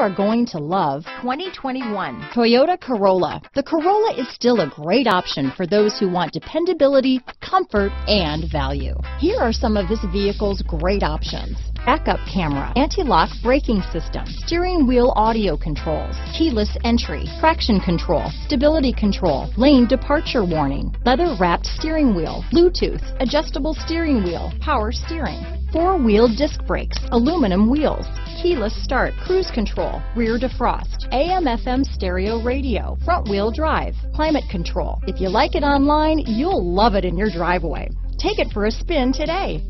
are going to love 2021 Toyota Corolla. The Corolla is still a great option for those who want dependability, comfort, and value. Here are some of this vehicle's great options. Backup camera, anti-lock braking system, steering wheel audio controls, keyless entry, traction control, stability control, lane departure warning, leather wrapped steering wheel, Bluetooth, adjustable steering wheel, power steering, four-wheel disc brakes, aluminum wheels, keyless start, cruise control, rear defrost, AM FM stereo radio, front wheel drive, climate control. If you like it online, you'll love it in your driveway. Take it for a spin today.